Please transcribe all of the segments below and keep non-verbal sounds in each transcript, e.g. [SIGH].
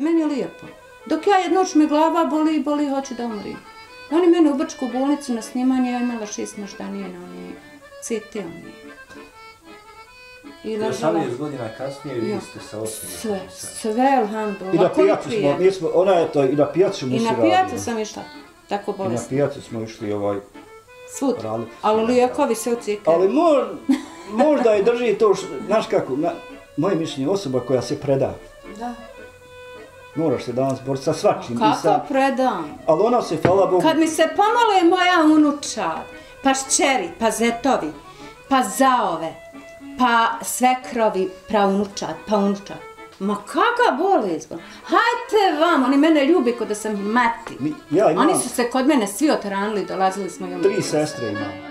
meni je lijepo. Dok ja jednoć me glava boli, boli, hoću da umrim. Oni mene u Brčku bolnicu na snimanje, ja imala šest moždanije na one CT one. I ležala... 18 godina kasnije vi ste sa osmijom. Sve, sve, alhamdulillah. I na pijacu smo, mi smo, ona je to, i na pijacu I se na radila. pijacu sam išla, tako I na pijacu smo išli ovaj, Svud, radili. ali lijekovi se ucijekaju. Ali mo, možda i drži to, znaš kako, na, moje mišljenje, osoba koja se preda, Da. Moraš se danas boriti sa svačim. Kako sa, predam? ali ona se, hvala Bogu, Kad mi se pomale moja unučad, pa šćeri, pa zetovi, pa zaove, pa svekrovi, praunučad, pa unučad. Ma kaka bolest? Hajte vam, oni mene ljubi kod da sam im mati. Mi- ja imam- Oni su se kod mene svi otranili, dolazili smo i ono. tri sestre imam.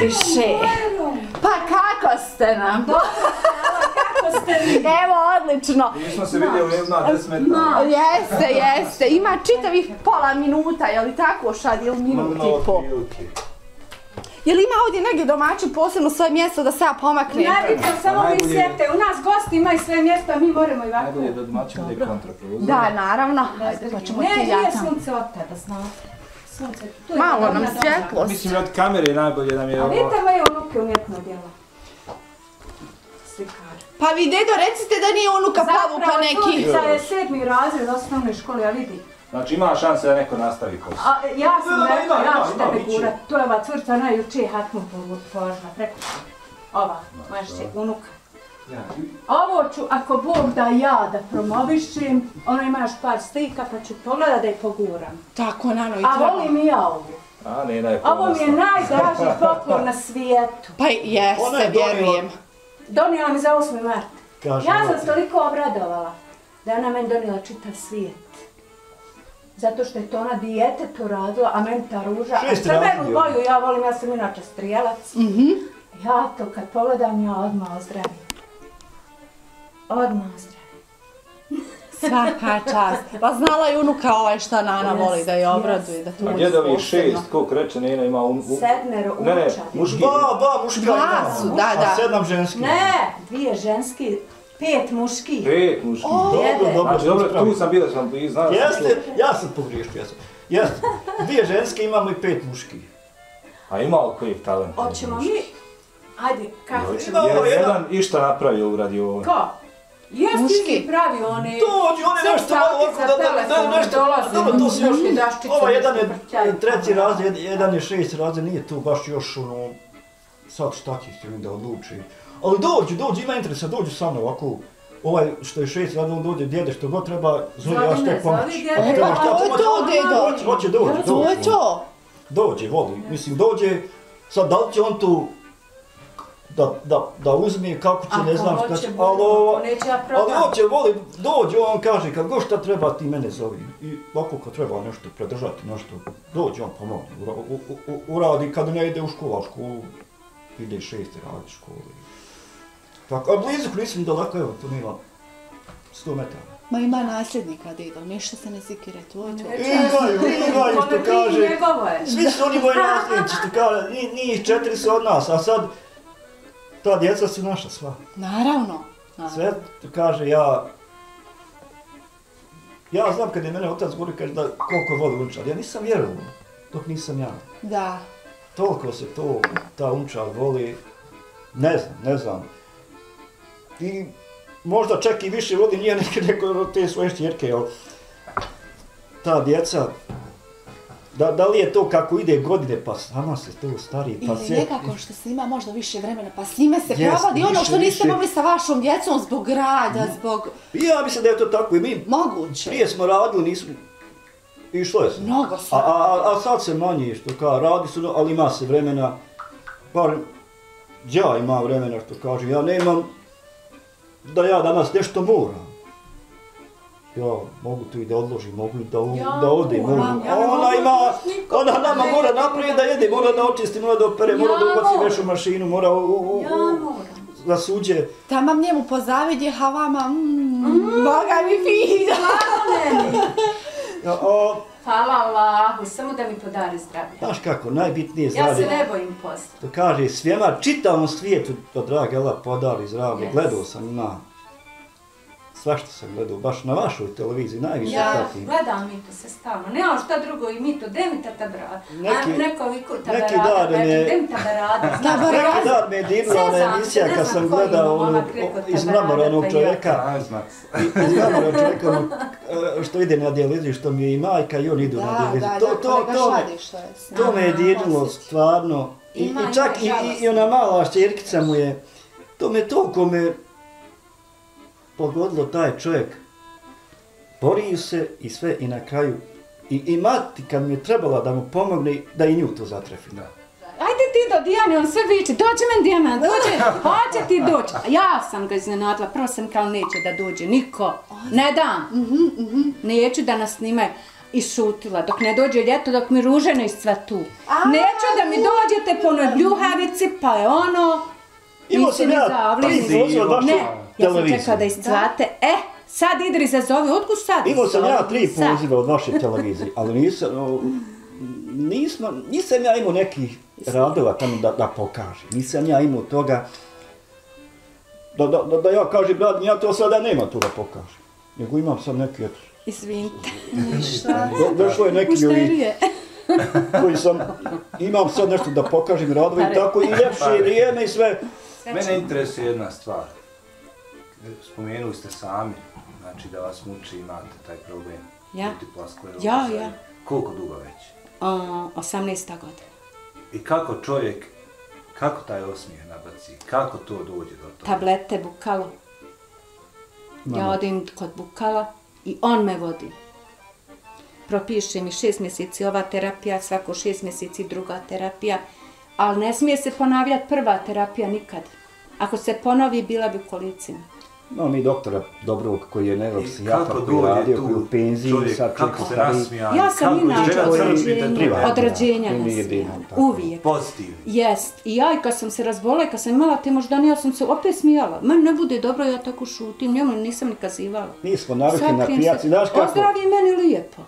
Više. Pa kako ste nam? kako ste vi? [LAUGHS] Evo, odlično. Nismo se vidjeli jedna 10 metara. Jeste, jeste. Ima čitavih pola minuta, je li tako šad, ili minut i po? Je li ima ovdje negdje domaćin posebno svoje mjesto da se ja pomaknem? Nebitno, samo vi sjete, u nas gosti imaju sve mjesta, mi moramo i ovako. Najbolje da domaćin bude kontraprovoz. Da, naravno. Ajde, pa ćemo Ne, ti ja nije tamo. sunce od tebe, znate. Sunce, tu je Malo nam svjetlost. Mislim, od kamere najbolje nam je A ovo. vidite moje unuke umjetno djelo. Slikar. Pa vi, dedo, recite da nije unuka povuka neki. Zapravo, je sedmi razred osnovne škole, a vidi. Znači ima šanse da neko nastavi posao. A ja sam Da, rekla, ja ću tebe će. gurat. To je ova cvrca, ona juče hatnu požna, preko. Ova, moja še, unuka. Ovo ću, ako Bog da ja da promovišim, ono ima još par slika, pa ću pogledat da ih poguram. Tako, nano, i A treba. volim i ja ovu. A, ne, je Ovo mi je najdraži [LAUGHS] poklon na svijetu. Pa jeste, je vjerujem. Donijela mi za 8. mart. Kaže, Ja sam se toliko obradovala da je ona meni donijela čitav svijet. Zato što je to ona dijete to radila, a meni ta ruža. A crvenu boju ja volim, ja sam inače strijelac. Mhm. Ja to kad pogledam, ja odmah ozdravim. Odmah ozdravim. Svaka čast. Pa znala je unuka ovaj šta Nana Jest, voli da je obraduje, jest. da tu A djedovi posebno. šest, koliko reče, Nena ima un... u- Sedmero Ne, ne, unučadi. muški. Dva, dva muška Dva su, da, da. A sedam ženski. Ne, dvije ženski, pet muški. Pet muški. Dobro, dobro, Znači, dobro, tu sam bio, sam i znao sam Jeste, ja sam pogriješio, jesam. Jeste, dvije ženske imamo i pet muških. A imao koji talent? Hoćemo mi, ajde, kako ćemo? Ima- Je Ovo, jedan- jedan išta napravio u radio Ko? Jes Muški. pravi one... Dođi, on je nešto malo ovako da, da, da, nešto, dobro, to su još, ovo jedan je treći razred, jedan je šest razred, nije tu baš još ono, sad šta će se da odluči. Ali dođi, dođi, ima interesa, dođi sa mnom ovako, ovaj što je šest razred, on dođe, djede, što god treba, zove, ja što pomoć. zove djede. Šta To to, dedo. hoće, hoće, dođe, To je dođe. to. Dođe, voli, mislim, dođe, sad da li će on tu da, da, da uzme, kako će, ne znam, šta će, ali ovo, Ali probam. hoće, voli, dođe, on kaže, kad god šta treba, ti mene zovi. I ovako kad treba nešto predržati, nešto, dođe, on pomogne, ura, u, u, u, uradi, kad ne ide u školu, školu ide šesti radi školu. Tako, a blizu, nisam daleko, evo, tu nema 100 metara. Ma ima nasljednika, dedo, ništa se ne sikire, to je to. Imaju, imaju, što kaže. Svi su oni moji nasljednici, što kaže, njih četiri su od nas, a sad, ta djeca su naša sva. Naravno. naravno. Sve kaže ja... Ja znam kad je mene otac govori, kaže da koliko voli unčad. Ja nisam vjerovao, dok nisam ja. Da. Toliko se to, ta unčad voli, ne znam, ne znam. I možda čak i više voli nije [LAUGHS] neke neko te svoje štjerke, jel? Ta djeca, da, da li je to kako ide godine, pa sama se to stari, pa Ili se... nekako što se ima možda više vremena, pa s njime se Jest, provodi ono što niste više. mogli sa vašom djecom zbog rada, zbog... Ja mislim da je to tako i mi Moguće. Prije smo radili, nismo... Išlo je se. Mnogo sad. a, a, a sad se manje, što kao, radi se, ali ima se vremena, bar ja imam vremena, što kažem, ja nemam da ja danas nešto moram. Ja mogu tu i da odložim, mogu i da, u, Ja da moram, mogu. ja ona ima, ona da nama ne mora naprijed da jede, mora da očisti, mora da opere, mora Ja da ubaci vešu mašinu, mora u, u, u, Ja moram. da suđe. Tamam njemu pozavidje, a vama, mm, boga mi fina. Ja, a, Hvala Allahu, samo da mi podari zdravlje. znaš kako, najbitnije Ja zdravlje. se ne bojim posla. To kaže, svijema, čitavom svijetu, to draga Allah podari zdravlje. Yes. Gledao sam na svašta sam gledao, baš na vašoj televiziji, najviše Ja pratim. gledam mi to se stalno. Nemam šta drugo i mi to, gdje mi ta tabrada? Neki- A neko viku neki tabarada, dan me- gdje mi tabarada? [LAUGHS] Tabarada. Neki dan me je dirnula ona emisija ne kad sam gledao rekao iz pa i čovjeka, iz mramora čovjeka što ide na dijalizu, što mi je i majka i on idu na Da, dijalizu. da, To, da, to, to, me- to me je osjećaj. stvarno. I, i čak i, i, ona mala šćerkica mu je, to me toliko me pogodilo taj čovjek. Borio se i sve i na kraju. I, i mati kad mi je trebala da mu pomogne, da i nju to zatrefi. Da. Ajde ti do Dijane, on sve viče, dođe men Dijana, dođe, [LAUGHS] hoće ti doći. Ja sam ga iznenadila, prvo sam kao neće da dođe, niko, ne dam. Neću da nas snimaju. I šutila, dok ne dođe ljeto, dok mi ruže ne iscvetu. A, Neću da mi dođete po onoj bljuhavici, pa je ono... Imao sam mi ja tri poziva Ne, ja sam čekala da iscvate. E, sad Idri izazovi, otkud sad? Imao sam ja tri Sad. poziva od vaše televizije, ali nisam, o, nismo, nisam ja imao nekih radova tamo da, da pokažem. Nisam ja imao toga da, da, da, da ja kažem, brad, ja to sada nema tu da pokažem. Nego imam sad neki, eto, Izvinite. do, došlo je neki ovi Mušterije. koji sam, imam sad nešto da pokažem radove i Pare. tako i ljepše vrijeme i sve. Mene interesuje jedna stvar. Spomenuli ste sami, znači da vas muči, imate taj problem. Ja. Multipla skleroza. Ja, ja. Koliko dugo već? O, 18. godina. I kako čovjek, kako taj osmijeh nabaci? Kako to dođe do toga? Tablete, bukalo. Ja Mama. odim kod bukala i on me vodi. Propiše mi šest mjeseci ova terapija, svako šest mjeseci druga terapija, ali ne smije se ponavljati prva terapija nikad. Ako se ponovi, bila bi u kolicima. No, mi doktora Dobrog koji je neuropsijatar kako koji dođe radio, koji je u penziji, čovjek, sad kako čovjek se stari. Ja sam kako, inače od rođenja, privatno, od nasmijana. tako. Uvijek. Pozitivni. Jest. I ja i kad sam se razbola, i kad sam imala te moždani, ja sam se opet smijala. Meni ne bude dobro, ja tako šutim, njemu nisam ni kazivala. Mi smo navikli na pijaci, znaš kako? Ozdravi meni lijepo.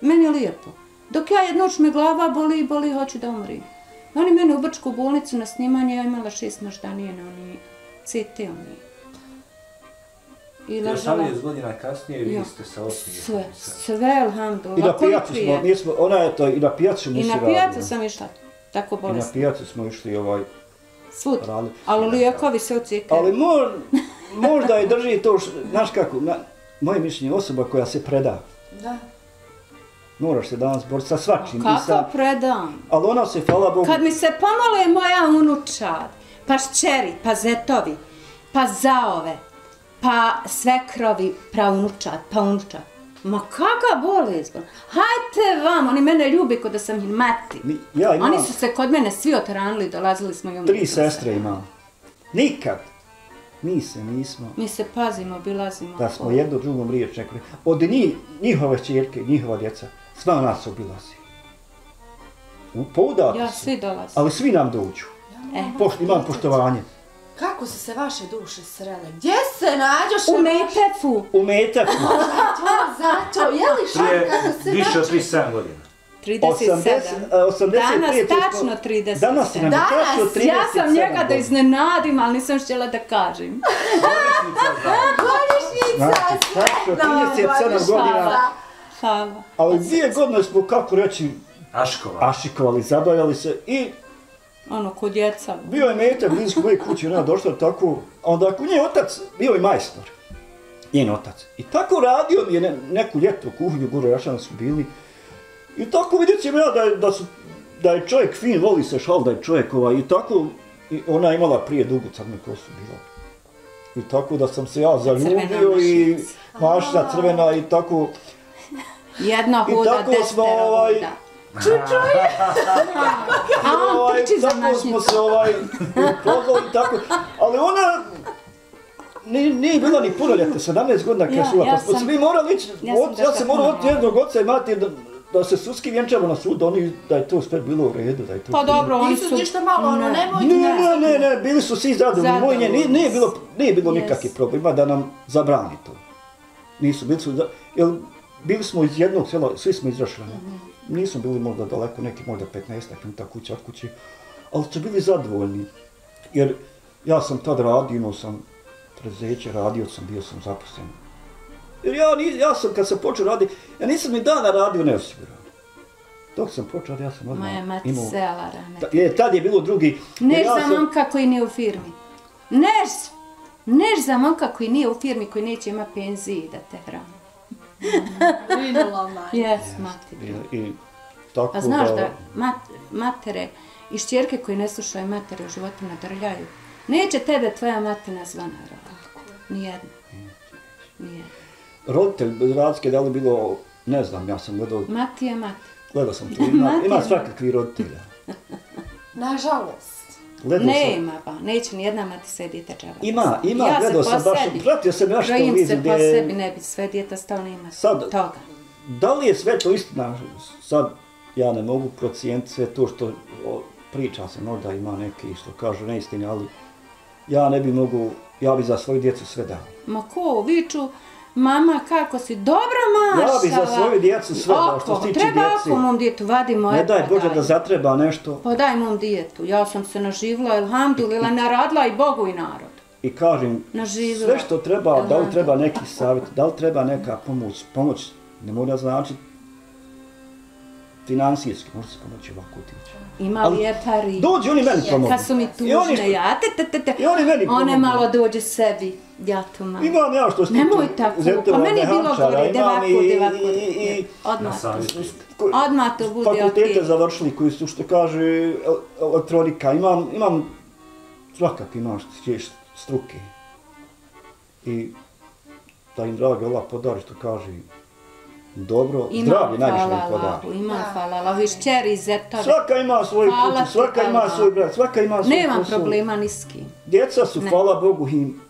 Meni lijepo. Dok ja jednoć me glava boli i boli, hoću da umri. Oni mene u Brčku bolnicu na snimanje, ja imala šest moždanije na oni CT oni. I ležala. 18 godina kasnije vi Ja. ste sa osmijehom. Sve, i sve, alhamdulillah. I na pijacu smo, mi smo, ona je to, i na pijacu I nisi na radila. pijacu sam išla, tako I na pijacu smo išli ovaj, Svud. radili. Ali lijekovi se ocijekaju. Ali mo, [LAUGHS] možda je drži to, š, znaš kako, na, moje mišljenje, osoba koja se preda, Da. moraš se danas boriti sa svačim. i sa, Kako predam? ali ona se, hvala Bogu, Kad mi se pomole moja unučad, pa šćeri, pa zetovi, pa zaove, pa svekrovi, praunučad, pa unučad. Ma kakav bolest, bo. hajte vam, oni mene ljubi kod da sam im mati. Ja imam- Oni su se kod mene svi otranili, dolazili smo i umrli. tri sestre imam. Nikad. Mi se nismo, Mi se pazimo, obilazimo. da smo jedno drugom riječ rekli. Od njih, njihove čerke, njihova djeca, sva nas obilazi. U poudati Ja, svi dolazim. ali svi nam dođu. E, Poš, imam poštovanje. Kako su se vaše duše srele? Gdje se nađoše? u Metefu, U metak, To, zato, je li Prije šanka da se više od nađe? 37 godina. 37. 80, Danas 85 tačno 37. Danas nam Danas, tačno 37 Ja sam njega da iznenadim, ali nisam htjela da kažem. [LAUGHS] Znači, tačno 37 godina. Hvala. Hvala. Ali dvije godine smo, kako reći, Aškova. ašikovali, zabavljali se i Ono, kod djeca. bio je metak blizu moje kuće, ona došla tako, a onda ako nje otac, bio je majstor, njen otac. I tako radio mi je ne, neku ljetu u kuhinju, gore Rašana su bili. I tako vidjet ćemo ja da, da, su, da je čovjek fin, voli se šal, da je čovjek ovaj, i tako, i ona je imala prije dugu crnu kosu bila. I tako da sam se ja zaljubio i mašna crvena i tako. Jedno I huda, tako smo, ovaj, huda. A on trči za tako smo se ovaj, upoznali tako, ali ona nije, nije bila ni punoljetna, 17 godina kad Ja, su ja pa smo sam- svi morali ići, ja od- ja sam morao od jednog oca i mati da, da se sudski vjenčamo na sud, oni, da je to sve bilo u redu, da je to... Pa dobro, oni Nisu su... ništa malo, ono, Ne. nemojte Ne, da... ne, ne, ne, bili su svi zadovoljni, moj nije, nije, nije bilo, nije bilo Yes. nikakvih problema da nam zabrani to. Nisu, bili su, jer bili smo iz jednog sela, svi smo iz Rašljana. Nismo bili možda daleko, neki možda 15 minuta kuća od kuće, ali su bili zadovoljni. Jer ja sam tad radio, imao sam prezeće, radio sam, bio sam zaposlen. Jer ja, ni, ja sam, kad sam počeo raditi, ja nisam ni dana radio neosigurano. Dok sam počeo, ja sam odmah Moja mati imao... Ta- Je, tad je bilo drugi. Neš ja za sam- momka koji nije u firmi. Neš! Neš za momka koji nije u firmi, koji neće ima penziji da te hrani. [LAUGHS] Brinula majka. Jes, mati. I, i tako A znaš da mat, matere i šćerke koji ne slušaju matere u životu nadrljaju, neće tebe tvoja matina zvana rada. Nijedna. Nijedna. roditelj bez radske, da li bilo, ne znam, ja sam gledao, Mati je mati. gledao sam to, ima, [LAUGHS] Mati ima svakakvi roditelja. [LAUGHS] Nažalost. Gledao sam, Nema ba, neće ni jedna mati sve djete čeva. ima, ima, ja gledao sam baš, pratio sam naš krojim televiziju se po gdje, sebi, ne bi sve djeta stalno ima Sad- toga. da li je sve to istina, sad ja ne mogu procijeniti sve to što o, priča se, možda ima neki što kažu neistine, ali ja ne bi mogu, ja bi za svoju djecu sve dao. Ma ko, viču, mama kako si dobro mašala. Ja bi za svoju djecu sve dao, što se tiče Treba djeci. ako mom djetu, vadi moje, Ne daj pa Bože da zatreba nešto Pa daj mom djetu, ja sam se naživla, ilhamdulila, naradila i Bogu i narodu. i kažem, Naživila. sve što treba, da li treba neki savjet, da li treba neka pomoć, pomoć ne mora znači finansijski, može se pomoći ovako otići. Ima Ali lijepa riječ. Dođi oni meni pomogu. Kad su mi tužne, ja, te, te, te, te. I oni meni One pomogu. malo dođe sebi, ja to malo. Imam ja što se tiče Nemoj tako, pa meni je bilo gore, imam devako, i- devako. i- i- Na Odmah to. Odmah to bude fakultete završili koji su što kaže el- elektronika, imam, imam svakak imaš ćeš struke. I da im dragi Allah podari što kaže dobro, zdravlje najviše im podari. Ima hvala Allahu, iz čeri, zetovi. Svaka ima Hvala kuću, svaka ima Allah. svoj brat, svaka ima svoj Nemam posao. problema ni s kim. Djeca su, Ne. hvala Bogu, im,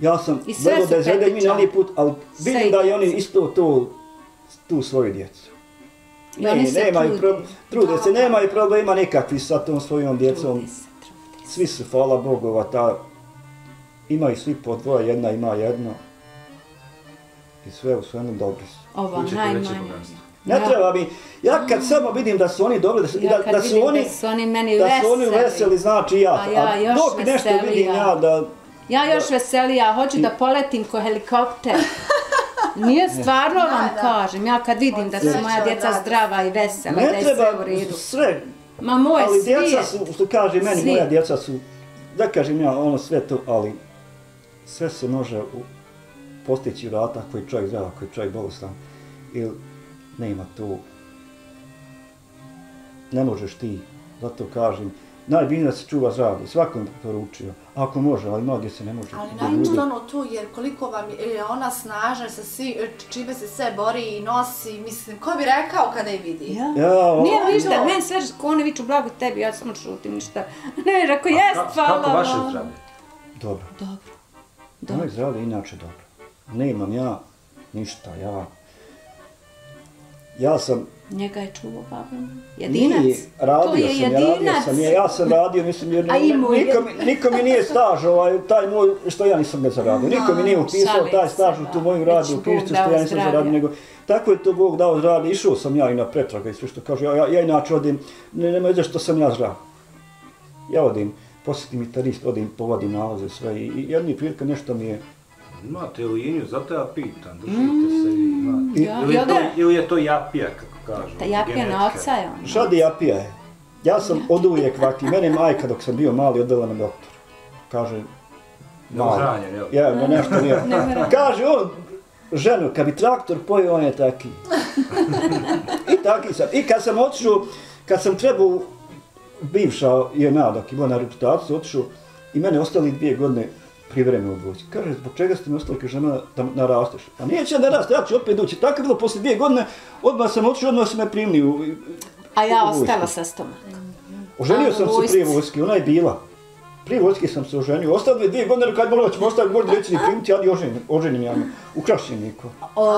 ja sam I su da izvedem i petičani. na put, ali vidim da i oni isto to, tu svoju djecu. I oni se nemaju trude. pro, trude se, nemaju problema nikakvi sa tom svojom djecom. Trude se, trude se. Svi su, hvala Bogu, ova ta, imaju svi po dvoje, jedna ima jedno. I sve u svemu dobri su. Ova najmanja. bogatstvo. Ne Ja. treba mi, ja kad samo vidim da su oni dobri, da, su, Ja da, da su oni, da su oni meni da su oni veseli. veseli, znači i ja. A ja još dok nešto vidim ja da, Ja još veselija, hoću da poletim ko helikopter. [LAUGHS] Nije stvarno vam Da, da. kažem, ja kad vidim da su moja djeca zdrava i vesela, da ne je sve u redu. sve, Ma moj ali djeca su, što kaže meni, Svijet. moja djeca su, da kažem ja, ono sve to, ali sve se može u, postići u rata ako je čovjek zdrav, ako je čovjek bolestan. Ili nema tu, ne možeš ti, zato kažem, najbitnije da se čuva zdravlje, svakom bi poručio, ako može, ali gdje se ne može. Ali najbolje ono tu, jer koliko vam je ona snažna sa svi, čime se sve bori i nosi, mislim, ko bi rekao kada je vidi? Ja. Ja, o- Nije ništa, to. meni sve ko oni viču blago tebi, ja samo šutim ništa. [LAUGHS] Ne, rekao, jest, ka- hvala Kako vaše zdravlje? dobro. Dobro. Moje Dobro. zdravlje je inače dobro. Nemam ja ništa, ja... Ja sam... Njega je čuvo baba. Jedinac. Nije, radio to je sam, ja radio jedinac. sam, ja, ja sam radio, mislim, jer [LAUGHS] niko, mi- niko mi nije staž, ovaj, taj moj, što ja nisam ga zaradio, niko mi nije upisao taj staž u tu moju radio, upište što ja nisam zdravlja. zaradio, nego tako je to Bog dao zdravlje, išao sam ja i na pretraga i sve što kažu, ja, ja, ja inače odim, ne, nema veze što sam ja zdrav. Ja odim, posjetim i tarist, odim, povadim nalaze sve i, i jedni prilika nešto mi je, Imate liniju, zato ja pitam, držite se i imate. Ja, Ili, je jel to, ili je to japija, kako kažu? Ta japija na oca je on. Šta dijapija je? Ja sam od uvijek vaki. Mene majka dok sam bio mali odvela na doktor. Kaže, jel? Ja, ne nešto nije. [LAUGHS] Kaže on, ženu, kad bi traktor pojeo, on je taki. I taki sam. I kad sam otišao, kad sam trebao, bivša je na, dok je bila na reputaciju, otišao i mene ostali dvije godine privremeno vojske. Kaže, zbog čega ste mi ostali, kaže, na, da narasteš? Pa neće ja narasti, ja ću opet doći. Tako je bilo posle dvije godine, odmah sam otišao, odmah su me primili u, A ja ostala sa stomak. Oženio sam se prije vojske, ona je bila. Prije vojske sam se oženio. Ostalo mi je dvije godine, kad malo ćemo ostaviti, možda reći ni primiti, ali oženim, oženim ja u Krašćeniku. O, U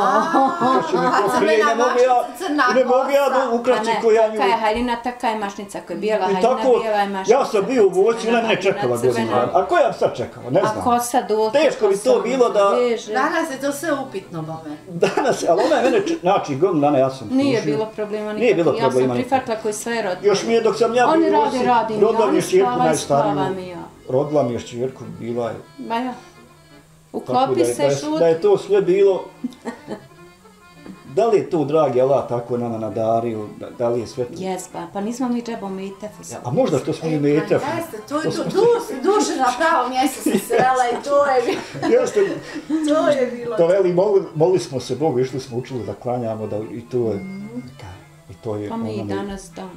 Krašćeniku, crvena prije ne mogu ja, ne mogu ja kosa. do- u pa ne, Krašćeniku ja nju. taka je haljina, taka je mašnica koja je bijela haljina, tako, bijela je mašnica. ja sam bio u vojsci, ona Crvena čekala godinu. A ko ja bi sad čekao, ne A znam. kosa do Teško bi to bilo da- Danas je to sve upitno, bome. Danas, ali ona je mene, znači, godinu dana ja sam Nije bilo problema nikakvih. Nije bilo Ja problema sam nikakvih. prihvatila koji sve. Još mi je dok sam ja Oni bio u rade, vojsci, radim, rodila ja, mi je oni čirku spavaju, spavam najstariju. i ja. Rodila mi je čirku, bila je. Ba ja. Uklopi da, je- se da, i je, šuti. da je to sve bilo... Da li je to, dragi Allah, tako nama nadario, da, da li je sve to... Jezba, pa nismo mi džebom i tefu. A možda što smo i Pa mete. jeste, to je to, duš, duše na pravo mjesto se srela i to je bilo, [LAUGHS] Jeste, to je bilo. to veli, molili, molili smo se Bogu, išli smo učili da klanjamo, da, i to je... I to je Pa mi i ono, danas dan.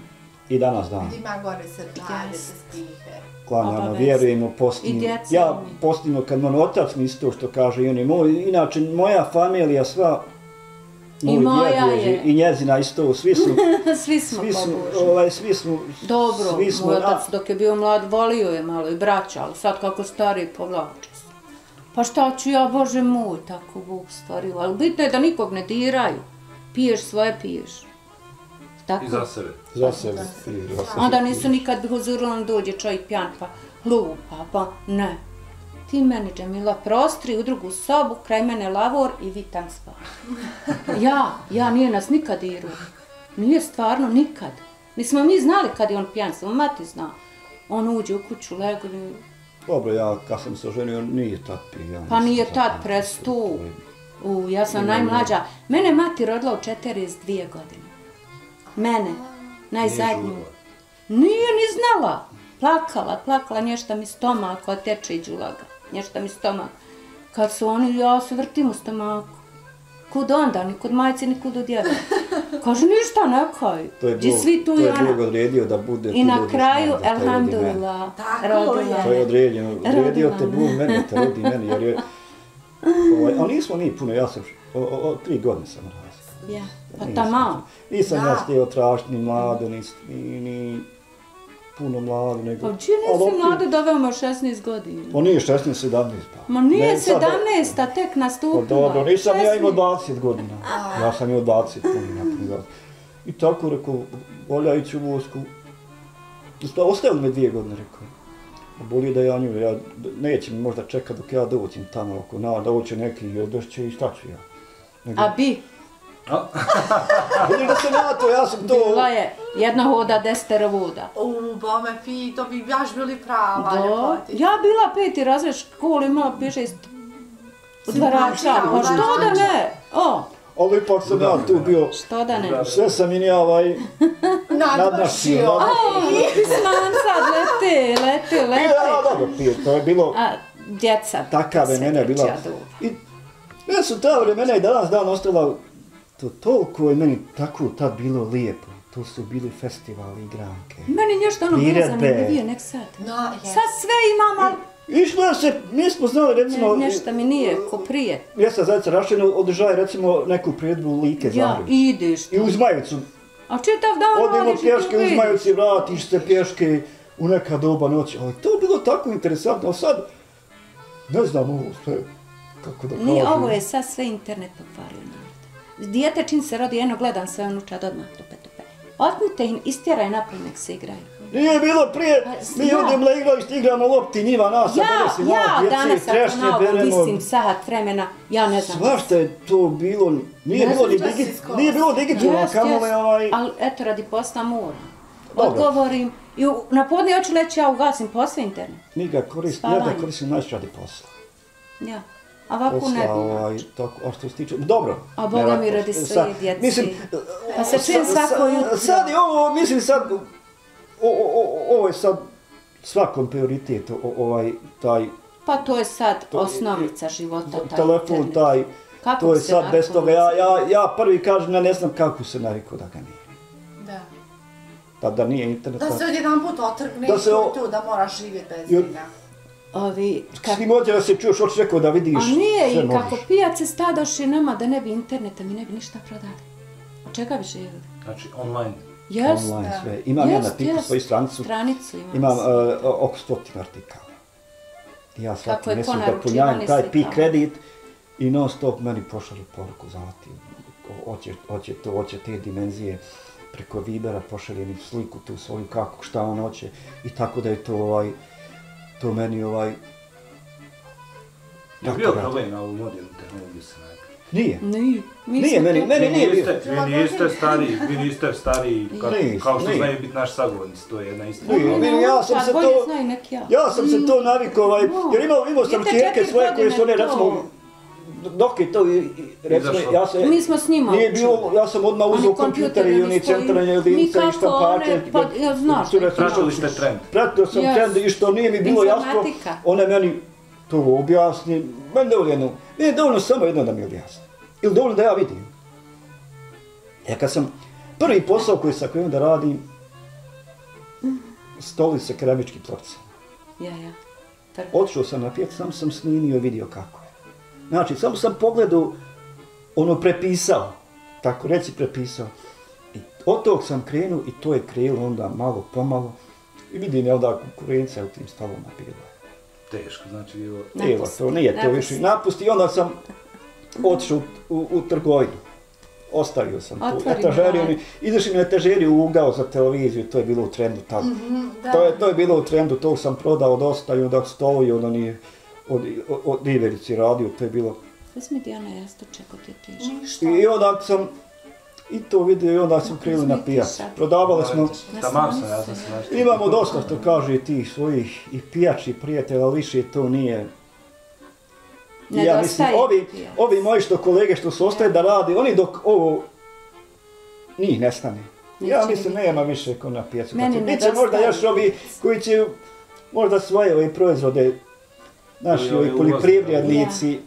I danas dan. Ima gore Jeste. se stihe. Klanjamo, vjerujemo, postimo. Ja postimo kad moj otac mi isto što kaže i on je moj. Inače, moja familija sva... I moj moja djed je. I njezina isto, svi su... [LAUGHS] Svi smo svi su, ovaj, svi smo... Dobro, svi smo, moj otac dok je bio mlad volio je malo i braća, ali sad kako stari povlači se. Pa šta ću ja, Bože moj, tako Bog stvorio. Ali bitno je da nikog ne diraju. Piješ svoje, piješ. Tako? I za sebe. Za sebe. i za sebe. Onda nisu nikad bi huzurilo dođe čovjek pjan pa lupa, pa ne. Ti meni, Džemila, prostri u drugu sobu, kraj mene lavor i vi tam spava. [LAUGHS] Ja, ja, nije nas nikad diru. Nije stvarno nikad. Nismo mi znali kad je on pjan, samo mati zna. On uđe u kuću, legli, Dobro, ja kad sam se oženio, nije tad pio. Ja pa nije sad- tad prestu. U, ja sam najmlađa. Mene mati rodila u 42 godine. Mene, najzadnju. Nije ni znala. Plakala, plakala, nješta mi stomak, oteče i džulaga. Nješta mi stomak. Kad su oni, ja se vrtim u stomaku. Kud onda, ni kod majce, ni kod od djeda. [LAUGHS] Kaže, ništa, nekaj. To je Bog, svi tu to je. Bog odredio da bude... I na kraju, mene, mene. elhamdulillah, Tako rodila je. To je me. određeno. Odredio te. Bog mene, te rodi meni, jer je... [LAUGHS] Ovaj, ali nismo ni puno, ja sam, o, o, o, tri godine sam razlikao. Ja, pa tamo. Nisam Da. ja stio tražiti ni mlado, ni, ni, ni puno mlado, nego... Pa čini ali si opet- mlado doveo ma 16 godina. Pa nije 16, 17 pa. Ma nije Ne, sad- 17, a tek Pa nastupila. dobro, nisam ja imao 16. 20 godina. Ja sam imao 20 godina. I tako rekao, volja ići u vojsku. Sta- Ostavili me dvije godine, rekao. Bolje da ja nju, ja neće mi možda čekat dok ja dođem tamo, ako na, doće neki i i šta ću ja. Nego, A bi, vidiš [LAUGHS] da sam ja to, ja sam to... bila je jedna hoda, desetero voda. U, bome, pi, to bi baš bili prava Do, ljepoti. ja bila peti razred škole, imala pije šest udvarača, pa što da ne? O, Ali ipak sam ja tu bio, što da ne? sve sam i ja ovaj, nadmašio. O, Isman sad lete, lete, Ja, lete. dobro, pije, to je bilo... A, djeca. Taka se vremena je bila. I ja su ta vremena i danas dan ostala, to toliko je meni tako tad bilo lijepo. To su bili festivali i granke. Meni nešto ono bilo zanimljivije nek sad. No, jes. Sad sve imam, ali Išlo se, mi smo znali recimo, ne, nešto mi nije ko prije. mjesta Zajca Rašinu održaje recimo neku priredbu Like Ja, Zagreb. ideš. I u Zmajicu. A čitav dan Odemo radiš pješke u vidiš. Zmajici, vratiš se pješke u neka doba noći. Ali to je bilo tako interesantno. A sad, ne znam ovo sve, kako da kažem. Nije, ovo je sad sve internet pokvario narod. Dijete čim se rodi, jedno gledam sve unučad odmah tupe tupe. Otmite im, istjeraj naprijed nek se igraju. Nije bilo prije, Pa, mi ja. odemo na igralište, igramo lopti, njiva nas, Ja, bere se malo ja djece, danas ako trešnje na ovo beremo. mislim sat vremena, ja ne znam. Svašta je to bilo, nije Ne bilo ni digi, nije bilo digitalno, Jest, kamole jest. ovaj... Ali eto, radi posla moram. Dobro. Odgovorim. I u, na podne hoću leći, ja ugasim posve internet. Mi ga koristim, ja Spavanje. koristim najviše radi posla. Ja. A ovako ne bi. ovaj, tako, a što se tiče, dobro. A Boga mi radi sad- svoje djeci. Mislim, Pa se čujem sa- svako sa- jutro. Sad je ovo, mislim sad, o, o, o, ovo je sad svakom prioritet, o, ovaj, taj Pa to je sad To- osnovnica života. taj telefon, internet. taj, Kako to je sad bez nakon- toga, ja, ja, ja prvi kažem, ja ne znam kako se navikao da ga nije. Da. Da, da nije interneta. Da se odjedan put otrgne Da da se se o- tu da moraš živjeti bez njega. Ovi, kad, Svi mođe da se čuješ, hoćeš rekao da vidiš. a nije i možeš. kako pijace stadoše nama da ne bi interneta, mi ne bi ništa prodali. Od čega bi živjeli? Znači, online. Jest, Online sve. Imam ja na Piku jest. svoju stranicu. Stranicu imam. Imam uh, oko stotina artikala. Ja svaki je mjesec dopunjavam naručivali taj pi kredit i non stop meni pošalju poruku zalati. Hoće, hoće to, hoće te dimenzije preko Vibera pošalje mi sliku tu svoju kako, šta on hoće i tako da je to ovaj, to meni ovaj, Je bio problem na ovu modernu tehnologiju se najprije? nije. Nije, mi Nije, meni- meni nije bio. vi niste stariji, vi niste stariji, ka, Nije, kao što nije. znaju biti naš sagovornici, to je jedna istina. Nije. Vidi, ja sam naučat, se to- ja. Ja sam se to navikao, ovaj, jer imao, imao sam četiri svoje koje su one, recimo. Dok je to, i- i- recimo, ja se, Mi smo s njima Nije učili. bilo, ja sam odmah uzeo Oni kompjuter i oni centralne jedinice i štampače. one, pa, ja, znaš, Što neki- Pratili ste trend. Pratio sam Yes. trend i što nije mi bilo jasno, ona meni to objasni. Meni dovoljno jedno, meni je dovoljno samo jedno da mi objasni. Ili dovoljno da ja vidim. Ja kad sam prvi posao koji sam krenuo da radim, stolice keramički pločice. Ja, ja. Otišao sam na pijac, sam sam snimio i vidio kako. Znači, samo sam pogledao, ono prepisao, tako reći prepisao. I od tog sam krenuo i to je krenulo onda malo pomalo. I vidim, jel da, konkurencija u tim stavama bila. Teško, znači bilo... Evo, Napusti, to nije to napusti. više. Napusti, i onda sam otišao u, u, u trgovinu. Ostavio sam tu Otvori etažeriju, oni- izašli mi etažeriju u ugao za televiziju, to je bilo u trendu tada. da. To je, to je bilo u trendu, to sam prodao dosta i onda stoji, onda nije od, od, od Iverici radio, to je bilo. Sve mi Dijana jastuče kod je tiže. Ništa. I onda sam i to vidio i onda smo krenuli na pijac. Prodavali smo, Tamam sam, ja sam se imamo dosta što kaže tih svojih i pijači prijatelja, ali više to nije I ja mislim, ovi, ovi moji što kolege što su ostaje da radi, oni dok ovo njih nestane. Ja Neće mislim, biti. nema više ko na pijacu. Meni Biće možda još ovi koji će možda svoje ove proizvode, naši Ovi- poljoprivrednici,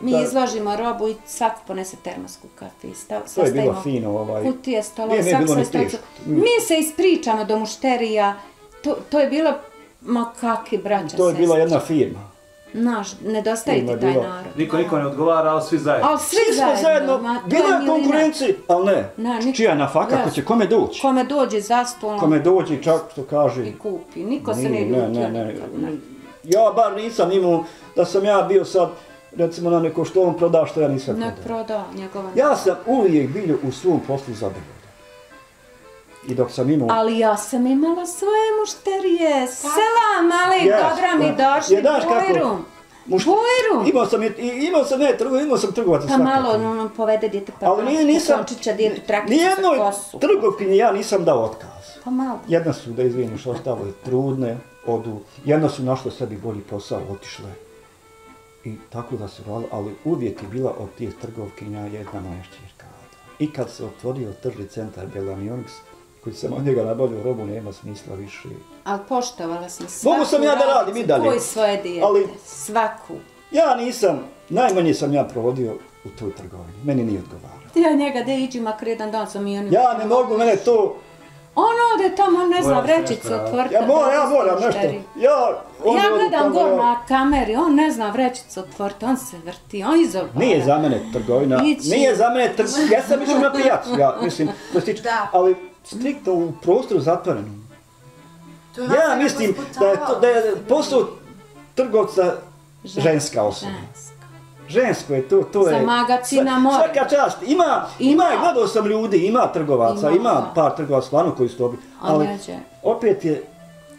Mi Da. izložimo robu i svako ponese termosku kafe i stav, to je bilo fino. Ovaj. kutije, stolove, Nije, nije bilo ni teško. Mi se ispričamo do mušterija, to, to je bilo, ma kakvi braća To je bila jedna firma. Naš, nedostaje ti taj bila. narod. Niko, niko ne odgovara, ali svi zajedno. Ali svi, Svi zajedno, zajedno, ma, bilo je milina. konkurencije, ali ne. Ne, niko- Čija nafaka, Yes. ko će kome doći? Kome dođe za stolom Kome dođe čak što kaže. i kupi. Niko se ne ne, ljutio ne, ne. Ne. Ja bar nisam imao da sam ja bio sad, recimo na neko što on proda što ja nisam Ne prodao. proda njegova. Ja sam uvijek bio u svom poslu zadovoljan. I dok sam imao... Ali ja sam imala svoje mušterije. Selam, ali Yes, dobra mi došli. Je, kako? Bujrum. mušt- Bujrum. Imao sam, i- imao sam, ne, trgo, imao sam trgovaca Pa svakako. malo ono, povede djete pa Ali nije, nisam... Končića djetu trakicu sa Nijednoj kosu. trgovkinji ja nisam dao otkaz. Pa malo. Jedna su, da izviniš, ostale trudne, odu. Jedna su našle sebi bolji posao, otišle. I tako da se radilo, ali uvijek je bila od tih trgovkinja jedna moja šćirka. I kad se otvorio tržni centar Belanionix, koji sam od njega nabavio robu, nema smisla više. Ali poštovala sam svaku Mogu sam ja da radim i dalje. Koji svoje dijete. Ali- Svaku. Ja nisam, najmanje sam ja provodio u toj trgovini. Meni nije odgovaralo. Ja njega da iđi makar jedan dan sam i oni... Ja ne mogu, mene to... On ode tamo, on ne zna Moram se vrećicu otvoriti. Ja, da moram, ja moram nešto. Ja, oni Ja gledam gor na kameri, on ne zna vrećicu otvoriti, on se vrti, on izobara. Nije za mene trgovina, Ići. nije za mene trgovina, ja sam išao na pijac, ja mislim, [LAUGHS] što se tiče, Da. ali striktno u prostoru zatvorenom. To je Ja mislim da je, to, da je posao trgovca ženska osoba. Ženska. Žensko je to, to Za je... magacina sva- mora. Svaka čast, ima, ima, Ima. gledao sam ljudi, ima trgovaca, Ima. ima, par trgovaca stvarno koji su dobri, ali neđe. opet je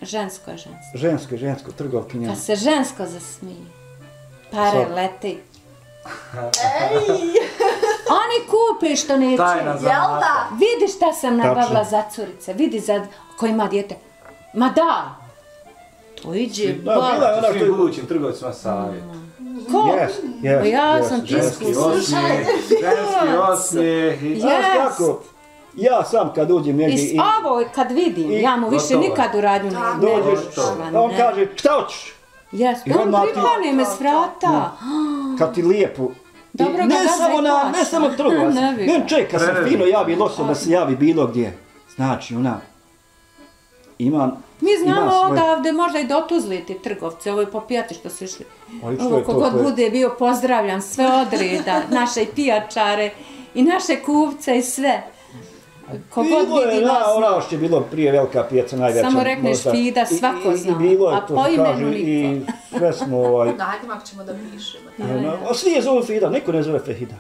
Žensko je žensko. žensko, žensko trgovkinja. Kad se žensko zasmije, pare Sad. leti. Ej, [LAUGHS] Oni kupe što neće. Tajna za jel da? Vidi šta sam nabavila Tačno. za curice, vidi za ko ima dijete. Ma da! To iđe, Da, bila je ona što je... budućim trgovcima savjet. Ko? Yes, yes, Pa ja yes, sam yes. Ženski Iskus. osmijeh, ženski osmijeh i... Ja. Znaš Yes. kako? Ja sam kad uđem negdje I i ovo kad vidim, i- ja mu više Gotovo nikad u radnju ne, dođeš, došla, on ne. kaže, šta hoćeš? Jes, I on ti- pripane me s vrata. [GASPS] Kad ti lijepo. Dobro I ne samo na, ne samo trgovac. Ne ne kad sam fino javi loso da se javi bilo gdje. Znači, ona, imam... Mi znamo ima svoje- odavde možda i do Tuzli ti trgovce, ovo je po pijati što su išli. Ovo je to, kogod to je- bude bio pozdravljan, sve odreda, naše i pijačare i naše kupce i sve. Kogod Bilo je, vidi na, nas, ona što je bilo prije velika pijaca, najveća. Samo rekneš možda. Fida, I- svako i, zna, I bilo je a to, po imenu kažu, i niko. sve smo ovaj... Najdem ako ćemo da pišemo. ono, a svi je zovu Fida, niko ne zove Fehida.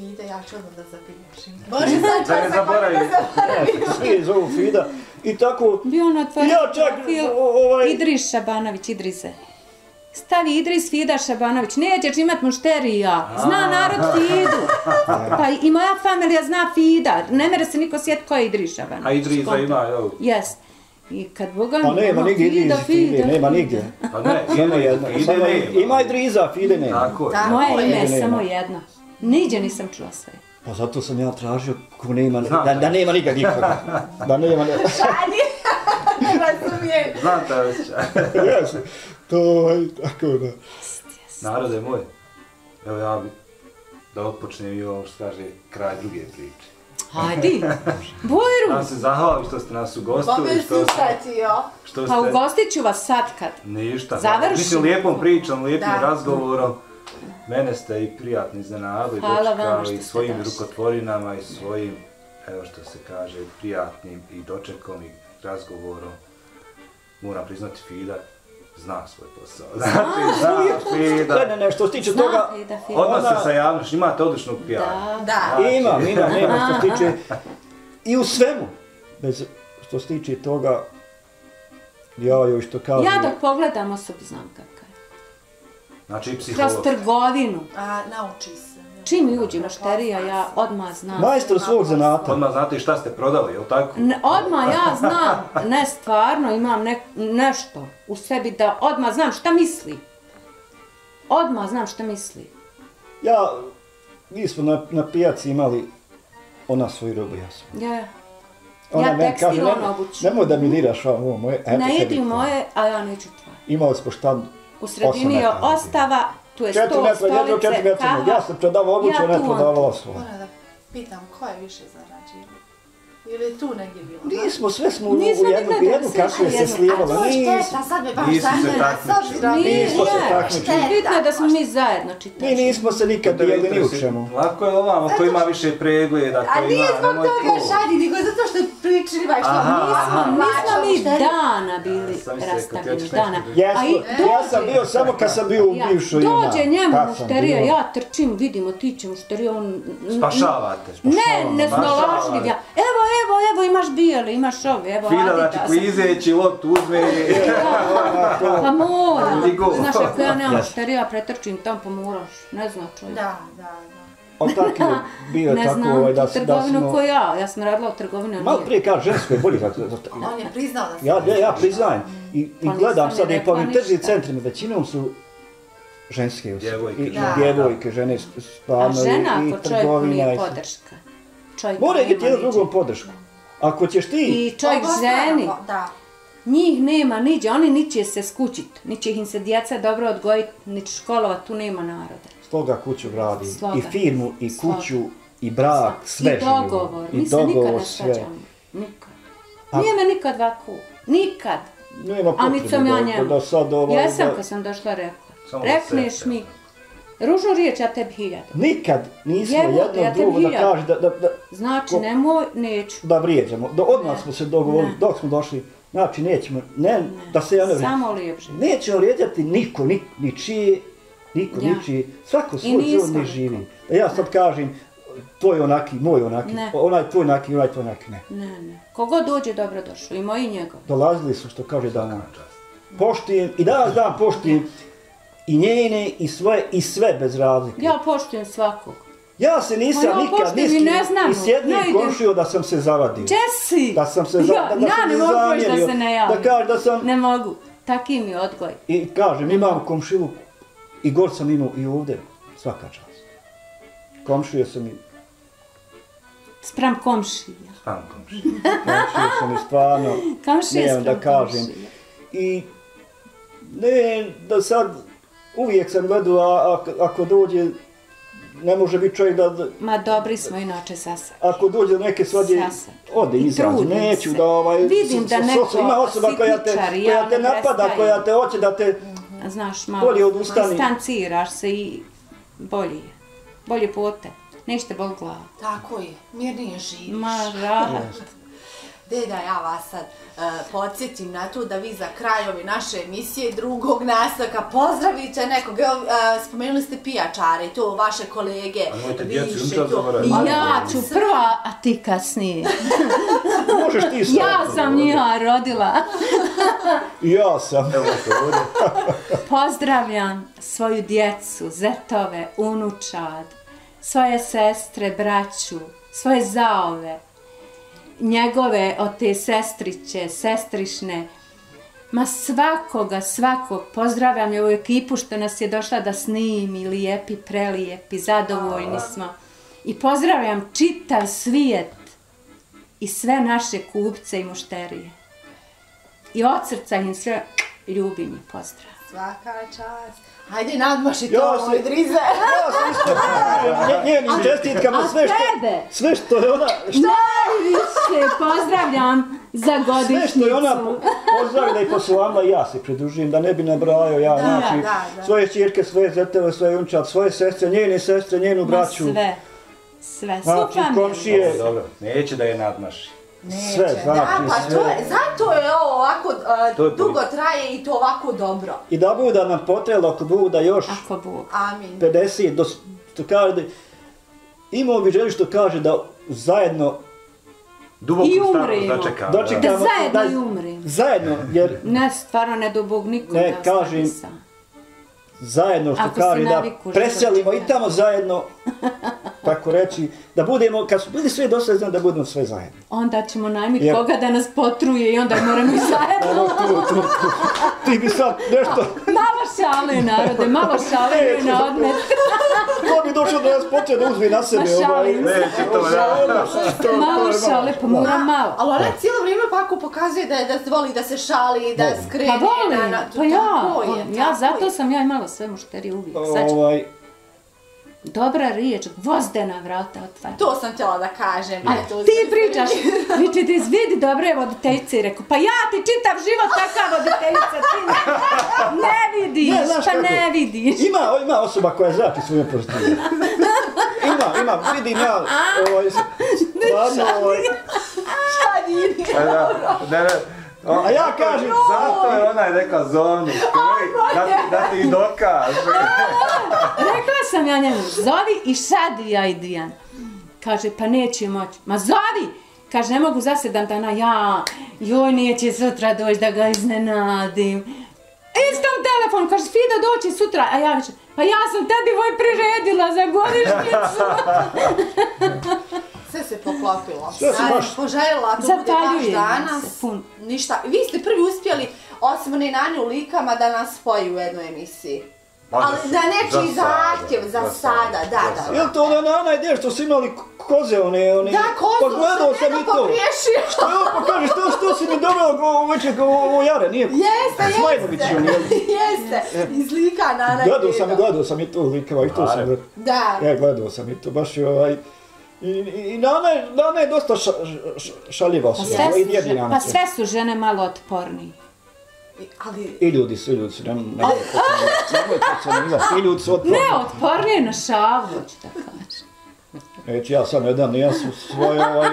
Fide, ja ću odmah da zabilježim. Bože, sad Da ne zaboravi. Ne, svi zovu Fida. I tako, Bio on otvorio Ja čak, ovaj- Idris Šabanović, Idrize. Stavi Idris Fida Šabanović, nećeš imat mušterija, zna narod Fidu. Pa i moja familija zna Fida, ne mere se niko sjet ko je Idris Šabanović. A Idriza ima, jel? Jes. I kad Boga pa nema nigdje Idriza Fide, nema nigdje. Pa ne, Samo ide, jedna, ima Idriza, Fide nema. Tako je. Moje ime je samo jedno. Niđe nisam čula sve. Pa zato sam ja tražio ko nema, Znam da, da. nema nikad nikoga. Da nema ne... Šalji! [LAUGHS] Razumijem. Znam ta osjećaj. Jesu, to je tako da. Narode moj, evo ja bi da otpočnem i ovo što kaže kraj druge priče. Hajdi. Bojru. Vam se zahvalim što ste nas ugostili, što ste, supratio. što Pa ste ugostit ću vas sad kad. ništa. Završimo. Mislim, lijepom pričom, lijepim Da. razgovorom. Mene ste i prijatni iznenadili, dočekali što i ste svojim rukotvorinama i svojim, evo što se kaže, prijatnim i dočekom i razgovorom. Moram priznati, Fida zna svoj posao. Znači, [LAUGHS] zna Ne, Fida. ne, ne, što se tiče Zna toga, Fida, Fida. Odnose Ona- sa javnošću, imate odličnog pijana. Da. Da. Ima, ima, nema što se [LAUGHS] tiče i u svemu. Bez, što se tiče toga, ja joj što kažem, Ja dok pogledam osobu znam kakav Znači, Kroz psiholog. trgovinu. A, nauči se. Čim mi uđe mašterija, ja odmah znam. majstor svog zanata. Odmah znate šta ste prodali, jel tako? Ne, odmah ja znam, ne stvarno, imam ne, nešto u sebi da odmah znam šta misli. Odmah znam šta misli. Ja, mi smo na, na pijaci imali ona svoju robu, ja sam. Ja, Ona ja meni tekstil "Nemoj- on obuću. Nemoj da mi diraš ovo moje. Ne idi to." moje, a ja neću tvoje. Imali smo štand. U sredini je ostava, tu je sto, stolice, kahva. Ja sam prodavao obuću, Ja svoje. Moram da pitam, ko je više zarađivao? Ili je tu negdje bilo? Nismo, sve smo u, u Nismo jednu, nikada jednu kasu je se jedno. A slijevalo. to je Nismo. šteta, sad me baš se zanima, s takmičili. obzirom Nije, Nismo se takmičili. Bitno je da smo mi zajedno Mi čitali. nismo se nikad dijeli ni u čemu. Lako je ovamo, ko ima više pregleda, ko A ima... nije zbog toga šalji, nego zato što pričiva što Aha, nismo aha. Nismo mi dana bili rastavljeni, dana. A ja sam bio samo kad sam bio u bivšoj dođe JNA. njemu mušterija, ja trčim, vidimo, ti će mušterija, on... Spašavate. Ne, ne znalažljiv ja. Evo, evo, evo, imaš bijeli, imaš ove, evo, Fina, znači, Adidas. klizeći, loptu uzme. [LAUGHS] Pa moram. Znaš, ako ja [LAUGHS] nemam Jes. mušterija, pretrčim tam, pa moraš. Ne zna čovjek. Da, da, da. On tako je bio [LAUGHS] Ne tako znam ovaj, da, da trgovinu smo... ko ja. Ja sam radila u trgovini, a Malo nije. prije kaže žensko je bolje za, za On je priznao da se... Ja, ja, ja priznajem. I, i Pa gledam sad i po ovim tržnim centrima, većinom su ženske osobe. Djevojke, I, da. i djevojke, žene, A stvarno žena i, i ako čovjeku trgovina. nije i sve. podrška. Čovjek Mora biti jedno niđe. drugom podršku. Ako ćeš ti, I čovjek ženi, Da. njih nema niđe, oni niće se skućit, niće im se djeca dobro odgojit, niće školovat, tu nema naroda. sloga kuću gradi, Sloga. i firmu, i Sloga. kuću, i brak, sve I živo. dogovor, I mi se nikad dogovor, ne sve. svađamo. Nikad. A- Nije me nikad ovako. Nikad. Nema A nit sam potrebe ja da, njemu. da, da sad ovaj... Jesam da- kad sam došla rekla. Rekneš mi, ružnu riječ, ja tebi hiljadu. Nikad nismo Jebote, jedno ja tebi drugo da kaže da, da, da, Znači, Ko- nemoj, neću. da vrijeđamo. Da odmah Ne. smo se dogovorili, Ne. dok smo došli, znači nećemo, ne, da se ja ne vrijeđam. Samo lijep život. Nećemo vrijeđati niko, ni, ničije, niko, Ja. ničije, svako svoj život ne živi. Da ja sad kažem, tvoj onaki, moj onaki, Ne. onaj tvoj onaki, onaj tvoj onaki, ne. Ne, ne. Kogo dođe, dobro došao. I moji i njegov. Dolazili su, što kaže dan. Poštujem, i danas dan poštujem i njene, i svoje, i sve bez razlike. Ja poštujem svakog. Ja se nisam ja nikad poštujem ni i s ne kim znam, i s jednim ne idem. komšio da sam se zavadio. Jesse! Da sam se za, ja, da, da ja sam ne mogu zamjerio, da se ne javim. da kaže da sam, Ne mogu. Taki mi odgoj. i kažem, imam komšiluk, i gor sam imao i ovdje, svaka čast. Komšije sam i, Spram komšija. Span komši. komšije sam i stvarno, Komšije spram da kažem. komšija. I ne, da sad, uvijek sam gledao, a, a, ako dođe ne može biti čovjek da, Ma dobri smo inače sebe. ako dođe do neke svadje, Sasvim. ode I trudim neću se. da ovaj... Vidim da neko Ima osoba koja te, i koja ja te napada, prestajem. koja te hoće da te... Znaš, malo Bolje odustani. distanciraš se i bolje je. Bolje pote. Nešte bol glava. Tako je, mirnije živiš. Ma, rad. Deda, ja vas sad uh, podsjetim na to da vi za kraj ove naše emisije drugog nastavka pozdravite nekog. Evo, uh, spomenuli ste pijačare i to vaše kolege. A više unutra to. I ja ću prva, a ti kasnije. [LAUGHS] Možeš ti sam. Ja sam njiha rodila. [LAUGHS] Ja sam. Evo to ovdje. [LAUGHS] Pozdravljam svoju djecu, zetove, unučad, svoje sestre, braću, svoje zaove, njegove od te sestriće, sestrišne, ma svakoga, svakog, pozdravljam je ovu ekipu što nas je došla da snimi, lijepi, prelijepi, zadovoljni smo. I pozdravljam čitav svijet i sve naše kupce i mušterije. I od srca im sve ljubim i pozdrav. Svaka čast. Hajde, nadmaši to, moj drize. Ja sam isto nje- [LAUGHS] njenim čestitkama sve što, tebe? sve što je ona, Najviše pozdravljam za sve godišnjicu. što je ona po- pozdravila i poslovama, ja se pridružujem, da ne bi nabrajao ja, Da, znači, da, da. svoje čirke, svoje zeteve, svoje unčad, svoje sestre, njene sestre, njenu Ma braću, sve. Sve. Znači, komšije. Dobro, dobro. Neće da je nadmaši. Sve, Da, znači, pa sve. to je, zato je ovo ovako uh, To je dugo traje i to ovako dobro. I da bude nam potrebno, ako bude još Ako Bog. Amin. 50, do, što kaže da imao bi želi što kaže da zajedno Duboku I umremo. dočekamo. Dočekamo. Da Tamo- zajedno da- i umrem. zajedno, jer Ne, stvarno ne do Bog niko Ne, kažem, zajedno što Ako kaže da preselimo i tamo zajedno, [LAUGHS] tako reći, da budemo, kad su bili sve dosadno, da budemo sve zajedno. Onda ćemo najmiti Jer- koga da nas potruje i onda moramo i zajedno. Evo tu, tu, tu, ti bi sad nešto, Malo šale, narode, malo šale Neće, na odmet. ko [LAUGHS] bi došao da nas poče da uzme na sebe. Ma šalim se. Neće to da. Malo šale, pa mora malo. Ali ona cijelo vrijeme ovako pokazuje da, da voli da se šali, da skrene. Pa na, pa ja, je, ja zato je. sam ja imala sve mušterije uvijek. Sad ću- Ovaj, Dobra riječ, gvozdena vrata otvara. To sam htjela da kažem. A eto, ti pričaš, vi ćete izvidi dobre voditeljice i rekao, pa ja ti čitav život takav voditeljica, ti ne, [LAUGHS] ne vidiš, Ne, pa kako? ne vidiš. Ima, ima osoba koja zrači svoje pozitivne. Ima, ima, vidim ja, ovaj, stvarno, ovaj, Šta nije? Ne, ne, ne. A ja kažem- Zato je ona je rekla zovni, da, da ti dokaže. [LAUGHS] Rekla sam ja njemu, zovi i ja i Dijan. Kaže, pa neće moći. Ma zovi! Kaže, ne mogu za sedam dana, ja, joj, neće sutra doći da ga iznenadim. Istom telefon, kaže, Fida doći sutra, a ja više, pa ja sam tebi voj priredila za godišnjicu. [LAUGHS] [LAUGHS] Sve se poklopilo. Sve se baš- Poželjela to bude baš danas. se, pun. Ništa. Vi ste prvi uspjeli, osim one Nanje u likama, da nas spoji u jednoj emisiji. Ma, Ali za- da nečiji sada, zahtjev, za za sada, da, da. Jel to ona na onaj gdje što su imali koze, one, one... Da, Pa kozu, gledao sam i to. pogriješio. Što je on pa kaže, što, što si mi doveo go, večer go, ovo jare, nije... Jeste, [LAUGHS] Smajlović jeste. je on, jel? [LAUGHS] Jeste, iz lika na Nanje. Gledao sam, gledao sam i to likava i to sam... Da. Ja gledao sam i to, baš je ovaj... I, i, i Nana, je, Nana je dosta ša, ša, šaljiva Pa osoba, sve, i su, žene, Nana. pa sve su žene malo otporniji. Ali, I ljudi su, i ljudi su, nemoj nemoj podcjenjivati, i ljudi su otporni. Ne, otpornije na šavu, hoću da kažem. Eći, ja sam jedan, ja sam svoje, ovaj,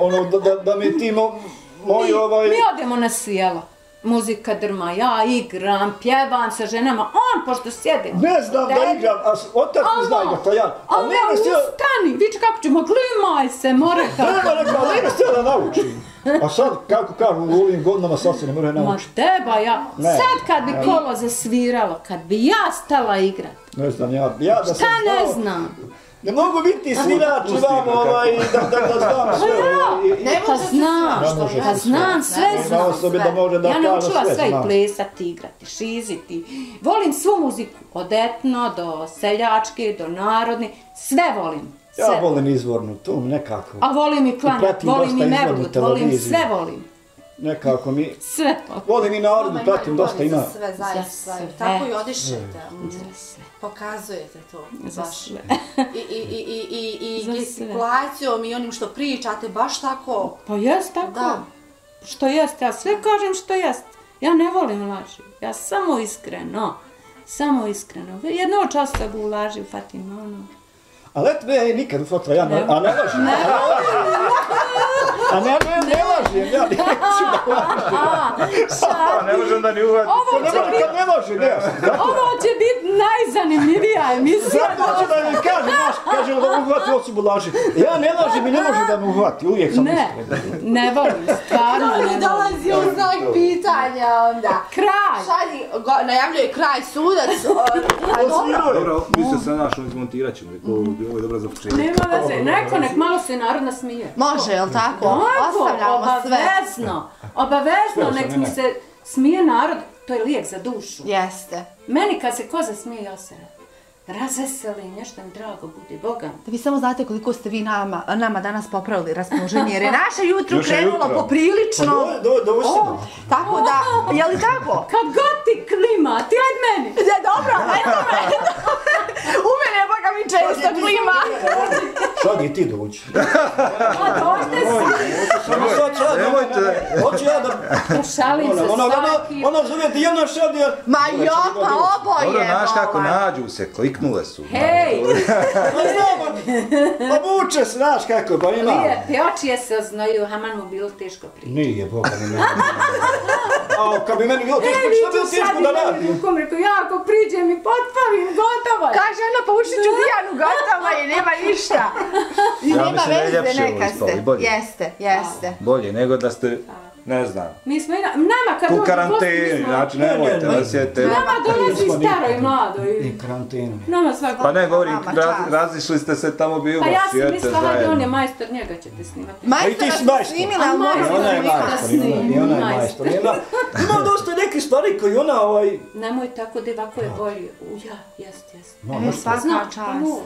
ono, da, da, da mi ti mo, moji, ovaj... Mi odemo na sjelo. Muzika drma, ja igram, pjevam sa ženama, on pošto sjedi. Ne znam da igram, a otac mi zna igra, to ja. A ne, stila, ustani, vidiš kako ćemo, glimaj se, more kako. nema rekao, ali nema stila da naučim. A sad, kako kažu, u ovim godinama sad se ne mora Ma naučiti. teba ja, Ne. sad kad bi Ne. kolo zasviralo, kad bi ja stala igrat, Ne znam, ja, ja da sam šta ne znao- znam? Ne mogu biti svirač Pusti vam ovaj, da, da, da znam sve. i- i- Ne Pa može se znam, pa znam, sve. sve znam. osobe sve. da može da ja naučila sve, sve i plesati, igrati, šiziti. Volim svu muziku, od etno do seljačke, do narodne, sve volim. Ja Sve. volim izvornu, to nekako. A volim i klanat, volim i mevlut, volim sve volim. nekako mi, [LAUGHS] Sve. volim i narodu, Vama pratim, dosta ima. Za sve zajedno, Za sve. sve. Tako i odišete. Za sve. Pokazujete to. Za baš. sve. I, i, i, i, i, i [LAUGHS] gestikulacijom i onim što pričate, baš tako. Pa jest tako. Da. Što jest, ja sve kažem što jest. Ja ne volim laži. Ja samo iskreno. Samo iskreno. Jedno bu laži u Fatima, ono. Ali eto ja nikad u fotra, ja ne, Ne. a ne lažem. [LAUGHS] A ne, ne, ne lažem, ja neću da lažem. [LAUGHS] Pa ne možem da ni ne lažem, ne, ja sam zato. Ovo će biti najzanimljivija emisija. Zato hoću da mi kaže, znaš, kaže da uhvati osobu laži. Ja ne lažem i ne može da me uhvati, uvijek sam Ne, iskren. ne volim, stvarno ne volim. dolazi u znak pitanja onda. Kraj! Go, najavljuje kraj sudac. [LAUGHS] dobro. Mi se sad našli, izmontirat ćemo. Ovo ovo je dobro za početak. Nema veze, neko nek malo se narod nasmije. Može, jel tako? Tako, Ostavljamo sve. obavezno, nek se mi ne. se smije narod, to je lijek za dušu. Jeste. Meni kad se koza smije, ja se razveseli, nešto mi drago bude, Boga. Da vi samo znate koliko ste vi nama, nama danas popravili raspoloženje, jer je [LAUGHS] naše jutro krenulo jutro. Pa poprilično. do- do- do osam. O, Tako da, je li tako? [LAUGHS] Kad god ti klima, ti ajde meni. [LAUGHS] Ne, dobro, eto me. U mene boga mi često klima. Sad i ti dođi. A dođte si. Samo sad, sad, Nemojte. Hoću ja da... Šalim se svaki. ona zove ti jedna šad, ja... Ma jo, pa oboje. Dobro, znaš kako nađu se, kliknule su. Hej, [LAUGHS] Pa znam, pa se, znaš kako, pa ima. lijepi oči je se oznoju, haman mu bilo teško prije. Nije, Boga ne. [LAUGHS] A kad bi meni bilo teško, šta bi bilo teško da radim? Rukom rekao, ja ako priđem i potpavim, gotovo je. Kaže ona, pa uši ću Dijanu gotova i nema ništa. I Ja nema mislim da je veze, ljepše ovo neka ste. Jeste, jeste. Bolje nego da ste, ne znam, Mi smo i na, nama kad u karanteni, smo- znači Ne, nemojte ne. da sjete. Nama dolazi staro i mlado i I karantenu. nama svako. Pa ne, govorim, Vama raz, razišli ste se tamo bilo, Pa ja sam mislila, hajde, on je majstor, njega ćete snimati. Pa i ti si majstor. snimili, ali A mogli I smo ona je majstor, i ona, je majstor. I ona, ima dosta neke stvari koji ona, ovaj, Nemoj tako da ovako je bolje. Uja, jest, jest. no, E, svaka čast.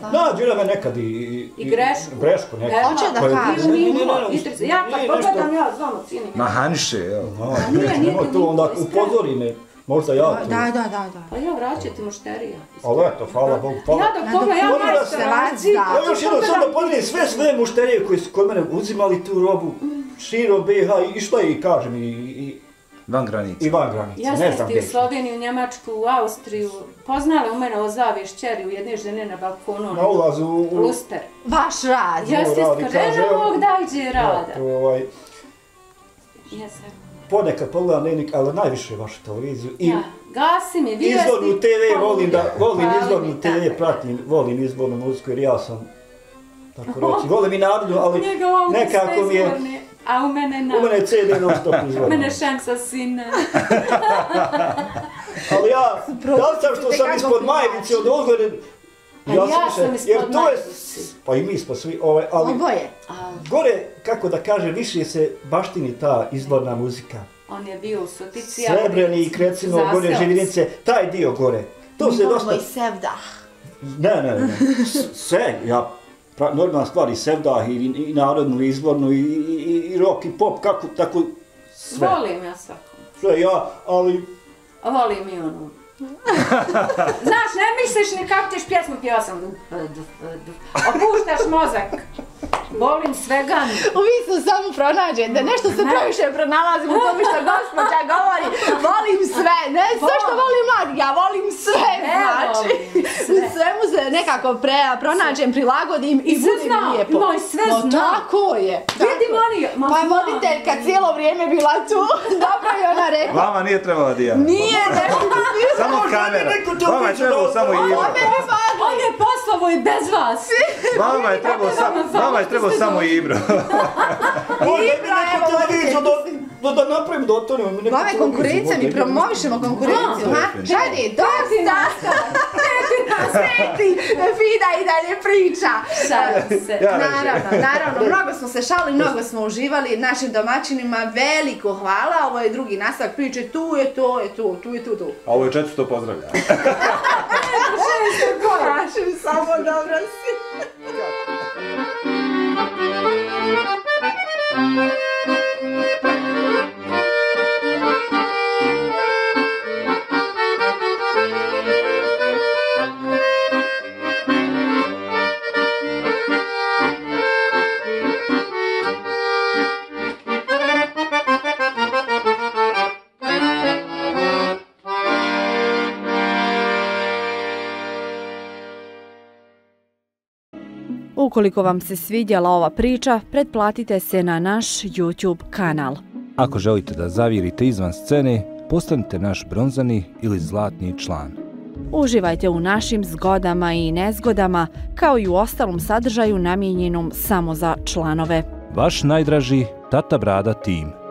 pa da. Nađe me nekad i... I, I grešku. Grešku nekad. Hoće da Koja- kaže. Ne, ne, ne, ne, Idris, Ja kad nešto- pogledam, ja znam od cijenim. Ma Hanše, evo. No, nije, to onda upozori me. Možda ja to. Da, da, da, da. Pa ja vraćati mušterija. Ali eto, hvala Bogu, hvala. Ja dok pogledam, ja Molim vas, majstor se razi. vas da. Ja još jednom sam da podijelim sve sve mušterije koji su kod mene uzimali tu robu širom BiH i što i kažem i, i, Van granice. i van granice. Ja ne sam znam ti gdje u. Sloveniju, u Njemačku, u Austriju. Poznala u mene ozave šćeri u jedne žene na balkonu. Na ulazu u... Luster. Vaš rad. Ja se kaže, eno evo, ovog dajđe rada. to, ovaj, Jesam. ponekad pogledam dnevnik, ali najviše vašu televiziju. I Ja, gasi mi vijesti. izvornu TV volim da, volim izvornu mi, TV, tako je. pratim, volim izvornu muziku jer ja sam, tako reći, volim i narodnu, ali nekako mi je, A u mene na... u mene je CD non stop izvorno. Mene šansa sine. [LAUGHS] Ali ja, da li sam što sam ispod majevice od odgore, Pa ja sam više- ispod jer to je, pa i mi smo svi, ovaj, ali Oboje. A, gore, kako da kaže, više se baštini ta izvorna muzika. on je bio u Sutici. ja Srebreni i sam krecino, gore živinice, taj dio gore. To Mi se dosta... i sevda. Ne, ne, ne. Sve, ja, pra, normalna stvar i sevdah i, i, i narodnu, i izvornu, i, i, i, i rock, i pop, kako, tako, sve. Volim ja svakom. Sve ja, ali Volim i onu. Znaš, ne misliš ni kako ćeš pjesmu pjeva sam. Volim svega. Vi su samo pronađete, nešto se previše pronalazim u tome što gospođa govori. Volim sve, ne sve što volim mladi, ja volim sve, Ne znači. volim sve. U svemu se nekako pre, pronađem, prilagodim i, I mi znam, lijepo. moj sve no, znam. tako je. Vidim oni, ma Pa znam. voditeljka cijelo vrijeme bila tu, [LAUGHS] dobro je ona rekla. Vama nije trebala Dijana. Nije nešto, [LAUGHS] Samo kamera. Vama je trebalo da- samo Ibro. On je poslovo i bez vas. Vama je trebalo samo, vama je trebalo samo Ibro. Neku [LAUGHS] evo, televiziju da, da, da napravim, da otvorim neku Ove konkurencije, mi promovišemo konkurenciju, ha? Šadi, dosta! Sveti, Vida i dalje priča. Šalim se. Naravno, naravno, mnogo smo se šali, mnogo smo uživali, našim domaćinima veliko hvala, ovo je drugi nastavak priče, tu je to, je tu, tu je tu, tu. A ovo je četvrsto pozdravlja. Korašim, [LAUGHS] [LAUGHS] samo dobro si. Thank Ukoliko vam se svidjela ova priča, pretplatite se na naš YouTube kanal. Ako želite da zavirite izvan scene, postanite naš bronzani ili zlatni član. Uživajte u našim zgodama i nezgodama, kao i u ostalom sadržaju namijenjenom samo za članove. Vaš najdraži Tata Brada tim.